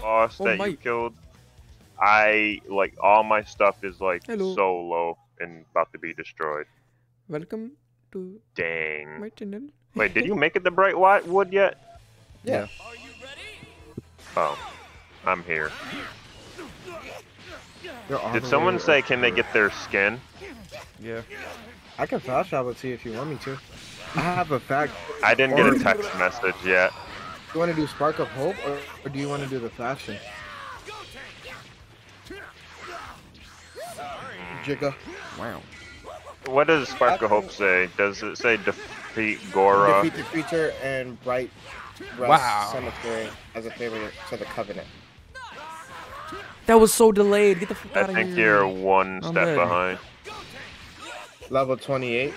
Boss Oh that my- you killed, I like all my stuff is like Hello. so low and about to be destroyed. Welcome to Dang. my channel. Wait, did you make it to Bright White Wood yet? Yeah. Are you ready? Oh, I'm here. They're all Did someone say can they get their skin? Yeah. I can fast travel to you if you want me to. I have a fact. I didn't get a text message yet. Do you want to do Spark of Hope or, or do you want to do the fashion? Jigga. Wow. What does Spark of Hope say? Does it say defeat Gora? Defeat the creature and Bright Rest Wow. Cemetery as a favor to the Covenant. That was so delayed. Get the fuck I out of here. I think you're one I'm step dead. behind. Level 28.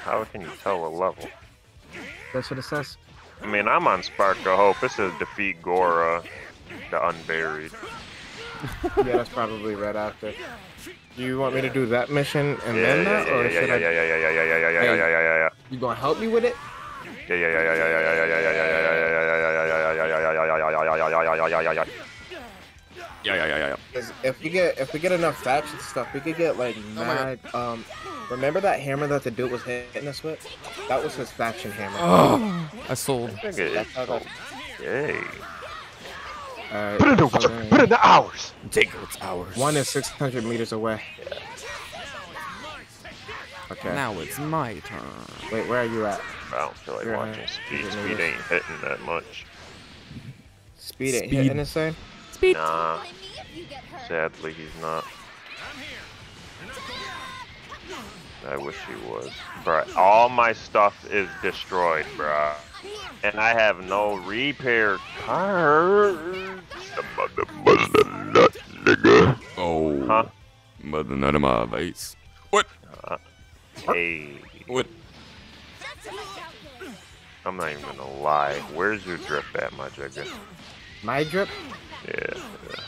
How can you tell a level? That's what it says. I mean, I'm on Spark of Hope. It says defeat Gora, the Unburied. yeah, that's probably right after. Do you want me to do that mission and Yeah, then that, yeah, or yeah, should yeah, I? yeah, yeah, yeah, yeah, yeah, yeah, yeah, yeah, yeah, yeah, yeah. You gonna help me with it? Yeah, yeah, yeah, yeah, yeah, yeah, yeah, yeah, yeah, yeah, yeah, Yeah, yeah, yeah, yeah, yeah. 'Cause if we get if we get enough faction stuff, we could get like my mad. um, remember that hammer that the dude was hitting us with? That was his faction hammer. Oh, I sold. It's so gay. Alright, Put it in so the, then- put it in the hours. Take what's ours. One is 600 meters away. Okay. Now it's my turn. Wait, where are you at? I don't feel like Yeah. watching Speed. Speed ain't hitting that much. Speed ain't Speed. hitting the same? Speed. Nah, sadly he's not. I wish he was. Bruh, all my stuff is destroyed, bruh. And I have no repair cards. nigga. Oh. Huh? Mother none of my face. What? Uh, hey, What? I'm not even gonna lie. Where's your drip at, my jigga? My drip? Yeah. yeah.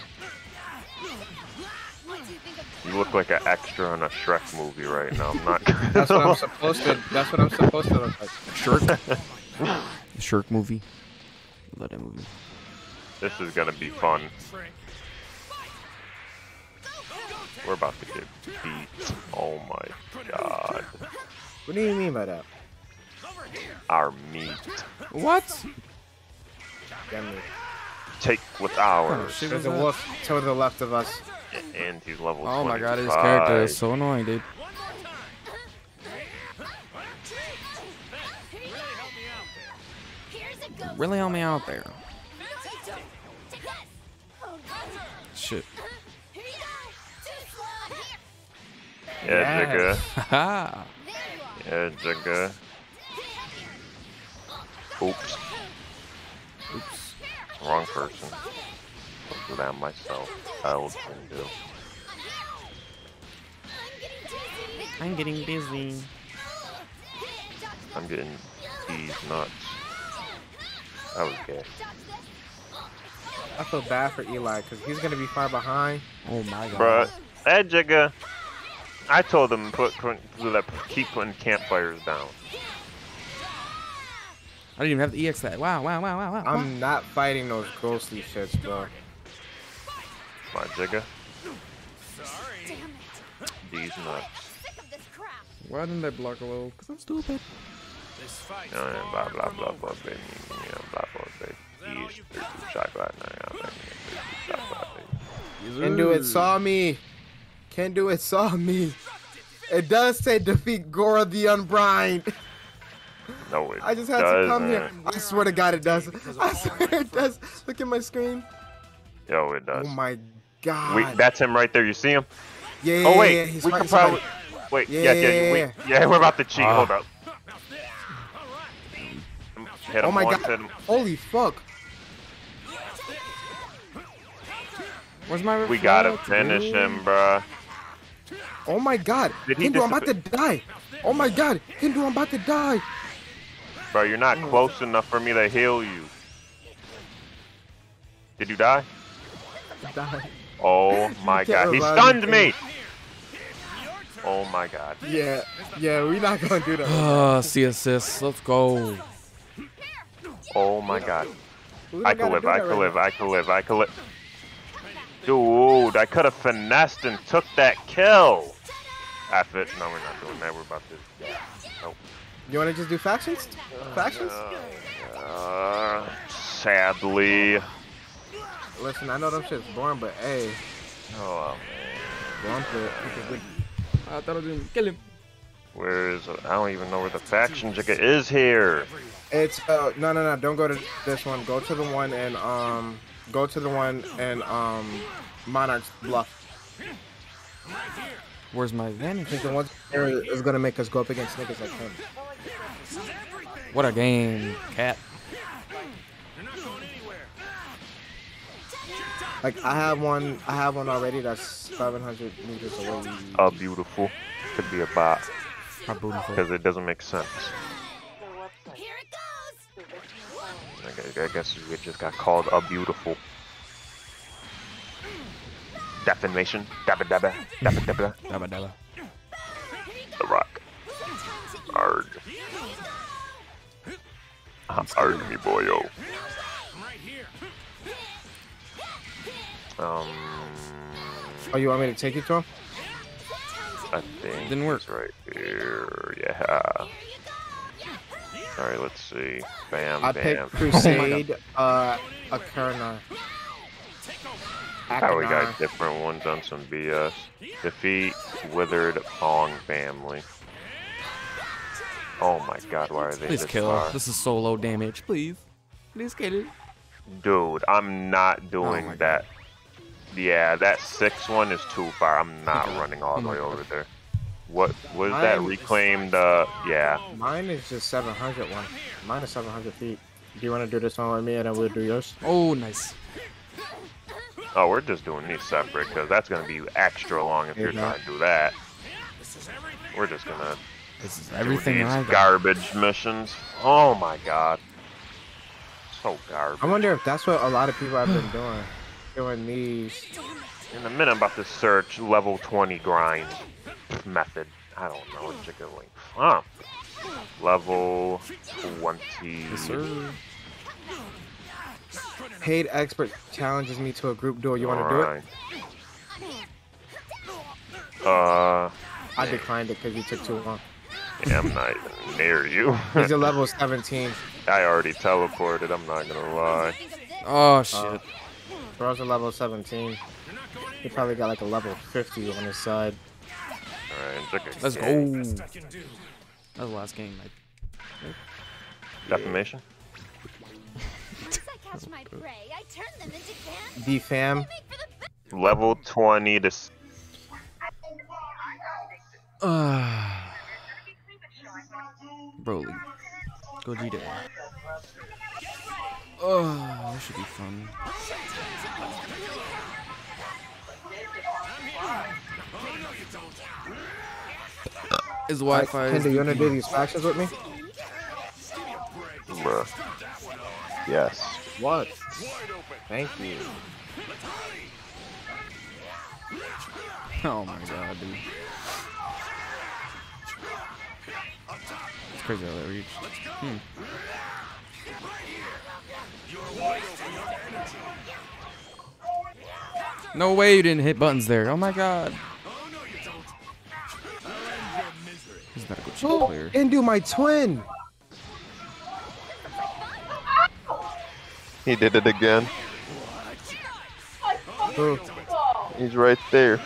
You look like an extra in a Shrek movie right now. I'm not. That's what I'm supposed to. That's what I'm supposed to look like. Shirk. the Shirk movie. Love that movie. This is gonna be fun. We're about to get beat. Oh my god. What do you mean by that? Our meat. What? Damn. Take oh, what's Oh, ours. shit. There's a wolf to the left of us. And he's level Oh my god, his character is so annoying, dude. Really help me out there. Shit. Yeah, Jigga. Haha. Yeah, Jigga. Oops. Oops. Wrong person. I'll do that myself. I'll do. I'm getting dizzy. I'm getting these nuts. That was gay. I feel bad for Eli because he's gonna be far behind. Oh my god. Bruh, hey Jigga. I told them put, put let- keep putting campfires down. I didn't even have the EX that. Wow, wow, wow, wow, wow. I'm not fighting those ghostly shits, bro. My Jigga. These nuts. Why didn't I block a little? Because I'm stupid. Yeah, yeah, blah blah blah blah baby. Yeah, blah blah baby. East, chocolate. Nah, yeah, baby. Chocolate, baby. Can do it, saw me. Can do it, saw me. It does say defeat Gora the Unbrined. No, it I just had to come here. I swear to God, it does. I swear it does. Look at my screen. Yo, it does. Oh my God. We, that's him right there. You see him? yeah, yeah, Oh yeah, wait, he's we can probably. somebody. Wait, Yeah, yeah, yeah, yeah, yeah, we- yeah. yeah, we're about to cheat. Ah. Hold up. Hit him Oh my once, God. Holy fuck. Where's my We gotta finish dude? him, bruh. Oh my God. Hindu, I'm about to die. Oh my God. Hindu, I'm about to die. Bro, you're not close enough for me to heal you. Did you die? Die. Oh my god. He stunned me. me! Oh my god. Yeah, yeah, we're not gonna do that. Ah, see assist. Let's go. Oh my god. We don't I could gotta live, I that could live, I could live, I could live. Dude, I could have finessed and took that kill. F it. No, we're not doing that. We're about to. Yeah. Nope. Now. You wanna just do factions? Factions? Uh, sadly. Listen, I know them shit's boring, but hey, Oh bump it. A I thought I didn't kill him. Where is it? I don't even know where the faction jigga is here. It's uh no no no don't go to this one. Go to the one and um go to the one and um Monarch's Bluff. Where's my advantage? Because the one there is gonna make us go up against niggas like him. What a game, cat. Like I have one I have one already that's 700 meters away. Oh, beautiful. Could be a bot How beautiful. because it doesn't make sense. Here it goes! I guess we just got called a beautiful. Defamation. Dabba dabba. Dabba dabba. Dabba dabba. The rock. Arg. Uh, Arg me boyo. Um, Oh, you want me to take you to him? I think Didn't work. right here. Yeah. All right, let's see. Bam, I bam. picked Crusade, uh, Akerna. How we got different ones on some BS. Defeat Withered Pong family. Oh my god, why are they Please this kill. far? This is so low damage. Please. Please kill it. Dude, I'm not doing Oh my that. Yeah, that six one is too far. I'm not Okay. running all Oh the way over there. What was that reclaimed? Uh, yeah. Mine is just 700 one. Mine is 700 feet. Do you want to do this one with me and then we'll do yours? Oh, nice. Oh, we're just doing these separate because that's gonna be extra long if you're Yeah. trying to do that. We're just gonna This is do everything these garbage missions. Oh my god, so garbage. I wonder if that's what a lot of people have been doing. Doing these. In a minute, I'm about to search level 20 grind method. I don't know what chicken link. Huh. Level 20. Yes, sir. Paid expert challenges me to a group duel. You want to do it? it? Uh, I declined it because you took too long. yeah, I'm not even near you. He's a level 17. I already teleported, I'm not gonna lie. Oh, shit. Bro's a level 17. He probably got like a level 50 on his side. Alright, check it. Let's go. That was the last game. I Defamation? Once I catch my prey, I turn them into candy. D-Fam. Make for the Level 20 to. s- Ah. Broly. Gogeta. Oh, that should be fun. Is Wi-Fi? Kendall, you want to do these factions with me? Bruh. Yes. What? Thank you. Oh my god, dude. It's crazy how that reached. Hmm. No way you didn't hit buttons there. Oh my god. He's not a good player. And do my twin. He did it again. Who? He's right there.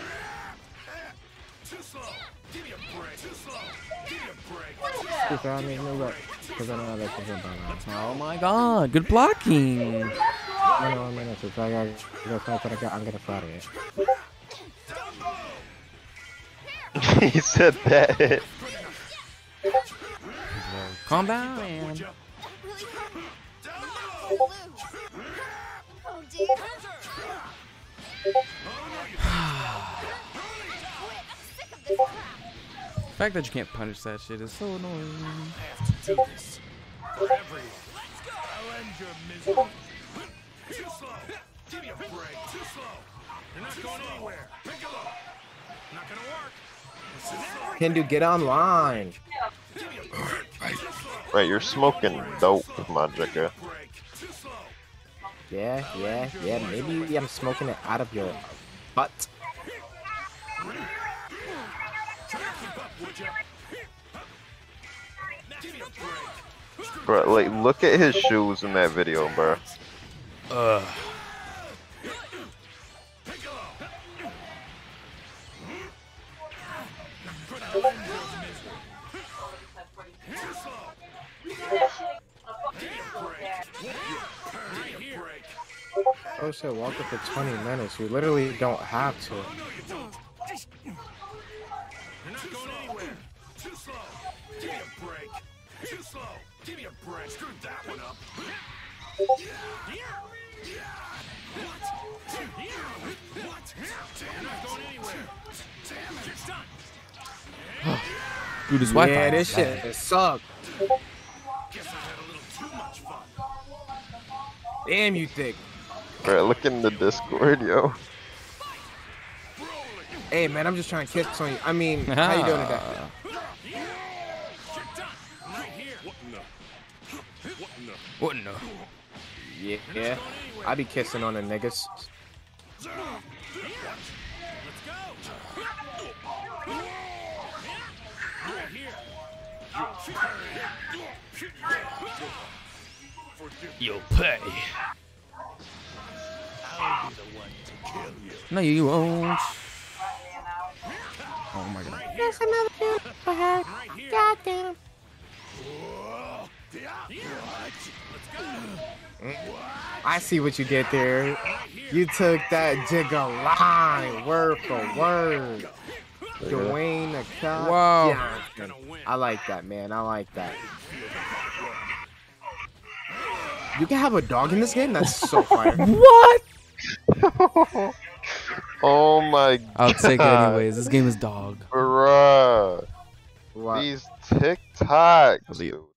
Excuse me, I mean, no, but- Because I know how that can hit by now. Oh my god, good blocking. I know, I mean, it's like I got five, but I got, I'm gonna fire it. he said that. Calm down, man. The fact that you can't punish that shit is so annoying. I have to do this for everyone. I'll end your misery. Too slow. Give me a break. Too slow. You're not going anywhere. Piccolo. Not gonna work. Hindu, get online. Right, you're smoking dope, Majika. Yeah, yeah, yeah. Maybe I'm smoking it out of your butt. Bro, like, look at his shoes in that video, bro. Ugh. Oh shit, walk up for 20 minutes. You literally don't have to. You're not going anywhere. Too slow. Give me a break. Too slow. Give me a break. Screw that one up. What? What? Damn, not going anywhere. Damn it. You're done. Dude, this Wi-Fi. Yeah, this shit it suck. Guess I had a little too much fun. Damn, you thick. Bro, look in the Discord, yo. Hey man, I'm just trying to kiss on you. I mean, how you doing today? You're done. Right here. What in the? What in the? What in the? Yeah, yeah. I be kissing on the niggas. Let's go. Right here. You'll pay. No, you won't. Oh my god. Right here. I see what you did there. You took that jigga line word for word. Dwayne the Cop. Wow. Johnson. I like that, man. I like that. You can have a dog in this game? That's so fire. What? Oh my god. I'll take it anyways. This game is dog. Bruh. What? These TikToks. Elite. dude.